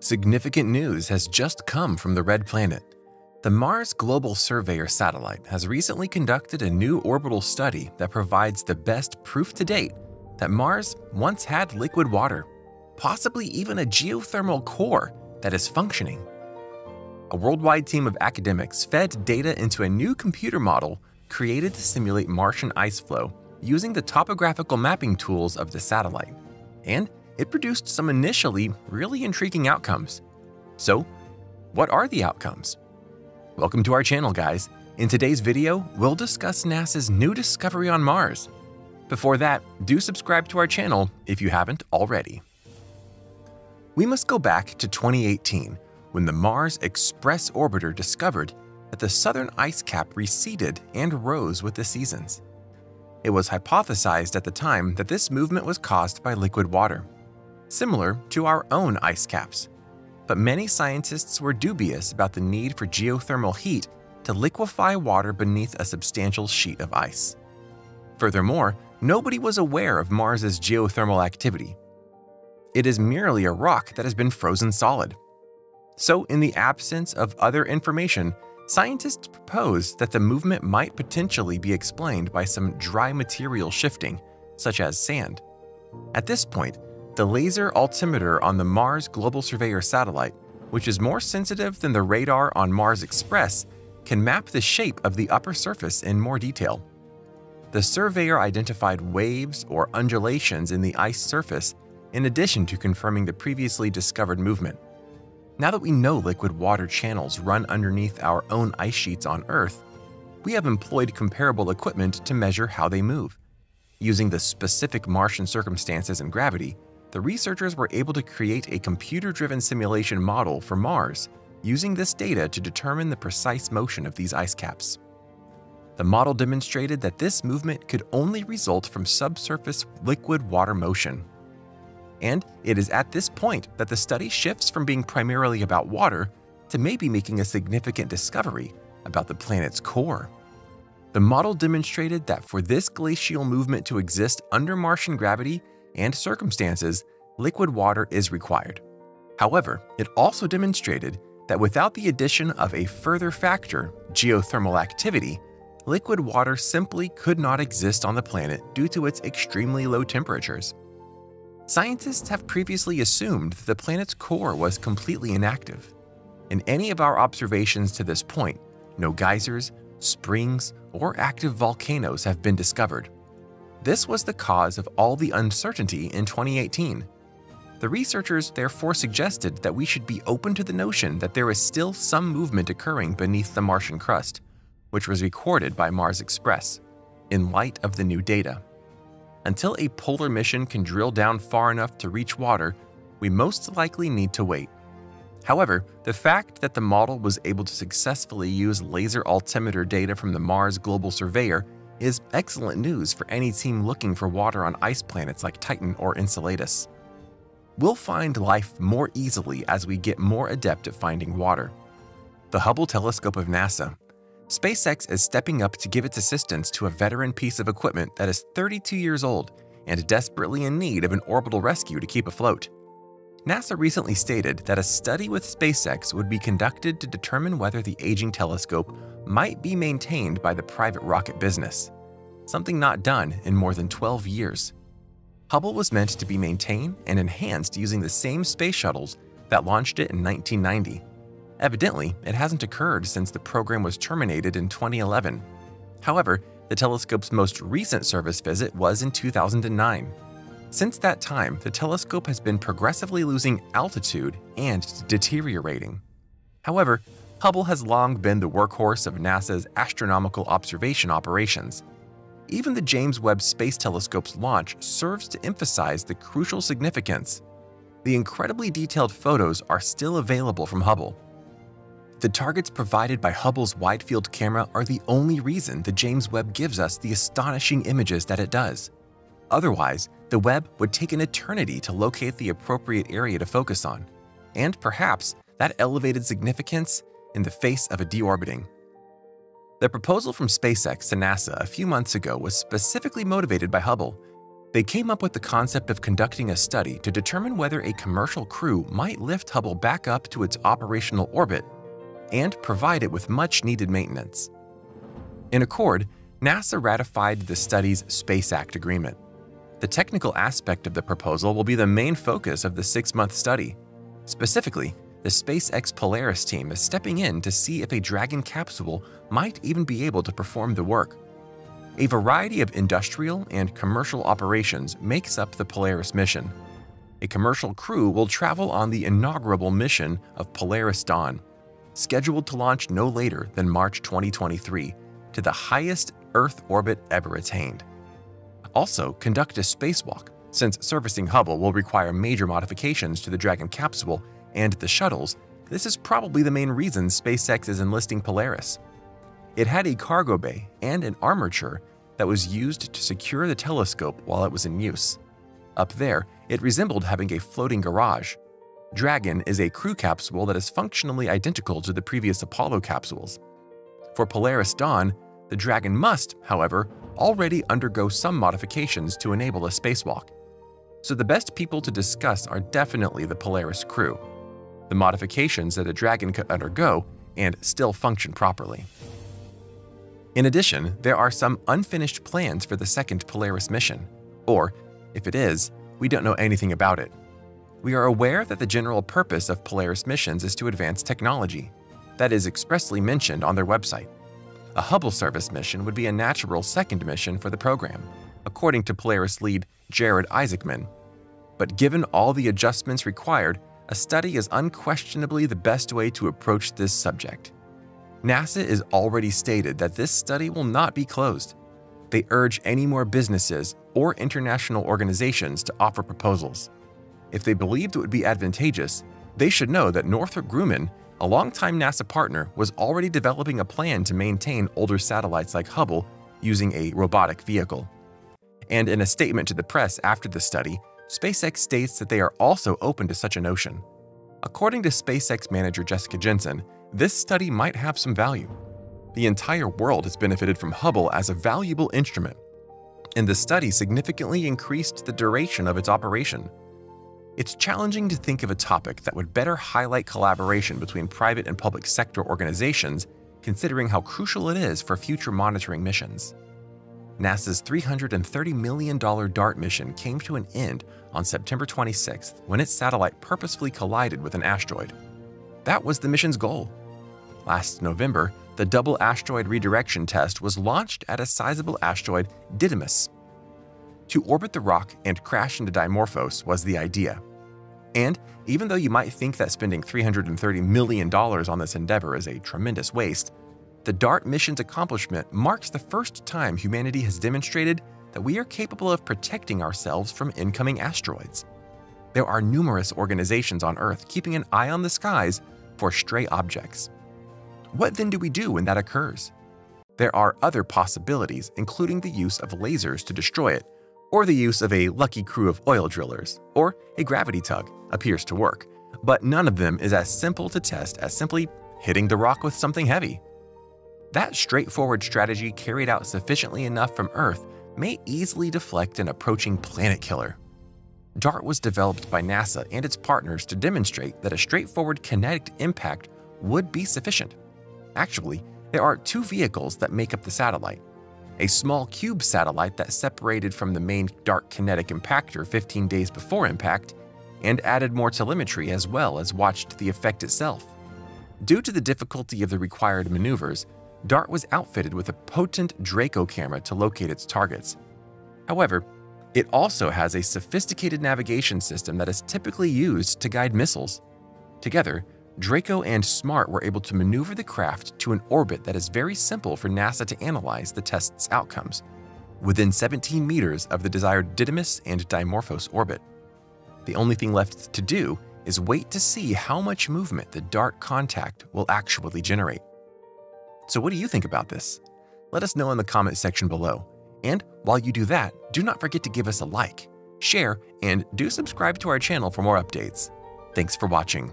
Significant news has just come from the Red Planet. The Mars Global Surveyor satellite has recently conducted a new orbital study that provides the best proof to date that Mars once had liquid water, possibly even a geothermal core that is functioning. A worldwide team of academics fed data into a new computer model created to simulate Martian ice flow using the topographical mapping tools of the satellite. And it produced some initially really intriguing outcomes. So, what are the outcomes? Welcome to our channel, guys. In today's video, we'll discuss NASA's new discovery on Mars. Before that, do subscribe to our channel if you haven't already. We must go back to 2018 when the Mars Express orbiter discovered that the southern ice cap receded and rose with the seasons. It was hypothesized at the time that this movement was caused by liquid water similar to our own ice caps. But many scientists were dubious about the need for geothermal heat to liquefy water beneath a substantial sheet of ice. Furthermore, nobody was aware of Mars's geothermal activity. It is merely a rock that has been frozen solid. So, in the absence of other information, scientists proposed that the movement might potentially be explained by some dry material shifting, such as sand. At this point, the laser altimeter on the Mars Global Surveyor satellite, which is more sensitive than the radar on Mars Express, can map the shape of the upper surface in more detail. The surveyor identified waves or undulations in the ice surface in addition to confirming the previously discovered movement. Now that we know liquid water channels run underneath our own ice sheets on Earth, we have employed comparable equipment to measure how they move. Using the specific Martian circumstances and gravity, the researchers were able to create a computer-driven simulation model for Mars using this data to determine the precise motion of these ice caps. The model demonstrated that this movement could only result from subsurface liquid water motion. And it is at this point that the study shifts from being primarily about water to maybe making a significant discovery about the planet's core. The model demonstrated that for this glacial movement to exist under Martian gravity, and circumstances, liquid water is required. However, it also demonstrated that without the addition of a further factor, geothermal activity, liquid water simply could not exist on the planet due to its extremely low temperatures. Scientists have previously assumed that the planet's core was completely inactive. In any of our observations to this point, no geysers, springs, or active volcanoes have been discovered. This was the cause of all the uncertainty in 2018. The researchers therefore suggested that we should be open to the notion that there is still some movement occurring beneath the Martian crust, which was recorded by Mars Express, in light of the new data. Until a polar mission can drill down far enough to reach water, we most likely need to wait. However, the fact that the model was able to successfully use laser altimeter data from the Mars Global Surveyor is excellent news for any team looking for water on ice planets like Titan or Enceladus. We'll find life more easily as we get more adept at finding water. The Hubble telescope of NASA. SpaceX is stepping up to give its assistance to a veteran piece of equipment that is 32 years old and desperately in need of an orbital rescue to keep afloat. NASA recently stated that a study with SpaceX would be conducted to determine whether the aging telescope might be maintained by the private rocket business, something not done in more than 12 years. Hubble was meant to be maintained and enhanced using the same space shuttles that launched it in 1990. Evidently, it hasn't occurred since the program was terminated in 2011. However, the telescope's most recent service visit was in 2009. Since that time, the telescope has been progressively losing altitude and deteriorating. However, Hubble has long been the workhorse of NASA's astronomical observation operations. Even the James Webb Space Telescope's launch serves to emphasize the crucial significance. The incredibly detailed photos are still available from Hubble. The targets provided by Hubble's wide field camera are the only reason the James Webb gives us the astonishing images that it does. Otherwise, the Webb would take an eternity to locate the appropriate area to focus on, and perhaps that elevated significance in the face of a deorbiting. The proposal from SpaceX to NASA a few months ago was specifically motivated by Hubble. They came up with the concept of conducting a study to determine whether a commercial crew might lift Hubble back up to its operational orbit and provide it with much needed maintenance. In accord, NASA ratified the study's Space Act agreement. The technical aspect of the proposal will be the main focus of the six month study. Specifically, the SpaceX Polaris team is stepping in to see if a Dragon capsule might even be able to perform the work. A variety of industrial and commercial operations makes up the Polaris mission. A commercial crew will travel on the inaugural mission of Polaris Dawn, scheduled to launch no later than March 2023 to the highest Earth orbit ever attained. Also, conduct a spacewalk, since servicing Hubble will require major modifications to the Dragon capsule and the shuttles. This is probably the main reason SpaceX is enlisting Polaris. It had a cargo bay and an armature that was used to secure the telescope while it was in use. Up there, it resembled having a floating garage. Dragon is a crew capsule that is functionally identical to the previous Apollo capsules. For Polaris Dawn, the Dragon must, however, already undergo some modifications to enable a spacewalk. So the best people to discuss are definitely the Polaris crew, the modifications that a Dragon could undergo and still function properly. In addition, there are some unfinished plans for the second Polaris mission, or, if it is, we don't know anything about it. We are aware that the general purpose of Polaris missions is to advance technology. That is expressly mentioned on their website. A Hubble service mission would be a natural second mission for the program, according to Polaris lead Jared Isaacman. But given all the adjustments required, a study is unquestionably the best way to approach this subject. NASA has already stated that this study will not be closed. They urge any more businesses or international organizations to offer proposals. If they believed it would be advantageous, they should know that Northrop Grumman, a longtime NASA partner, was already developing a plan to maintain older satellites like Hubble using a robotic vehicle. And in a statement to the press after the study, SpaceX states that they are also open to such a notion. According to SpaceX manager Jessica Jensen, this study might have some value. The entire world has benefited from Hubble as a valuable instrument, and the study significantly increased the duration of its operation. It's challenging to think of a topic that would better highlight collaboration between private and public sector organizations, considering how crucial it is for future monitoring missions. NASA's $330 million DART mission came to an end on September 26th when its satellite purposefully collided with an asteroid. That was the mission's goal. Last November, the double asteroid redirection test was launched at a sizable asteroid, Didymos. To orbit the rock and crash into Dimorphos was the idea. And even though you might think that spending $330 million on this endeavor is a tremendous waste, the DART mission's accomplishment marks the first time humanity has demonstrated that we are capable of protecting ourselves from incoming asteroids. There are numerous organizations on Earth keeping an eye on the skies for stray objects. What then do we do when that occurs? There are other possibilities, including the use of lasers to destroy it, or the use of a lucky crew of oil drillers, or a gravity tug appears to work, but none of them is as simple to test as simply hitting the rock with something heavy. That straightforward strategy carried out sufficiently enough from Earth may easily deflect an approaching planet killer. DART was developed by NASA and its partners to demonstrate that a straightforward kinetic impact would be sufficient. Actually, there are two vehicles that make up the satellite. A small cube satellite that separated from the main DART kinetic impactor 15 days before impact and added more telemetry as well as watched the effect itself. Due to the difficulty of the required maneuvers, DART was outfitted with a potent Draco camera to locate its targets. However, it also has a sophisticated navigation system that is typically used to guide missiles. Together, Draco and SMART were able to maneuver the craft to an orbit that is very simple for NASA to analyze the test's outcomes, within 17 meters of the desired Didymos and Dimorphos orbit. The only thing left to do is wait to see how much movement the DART contact will actually generate. So what do you think about this? Let us know in the comment section below. And while you do that, do not forget to give us a like, share, and do subscribe to our channel for more updates. Thanks for watching.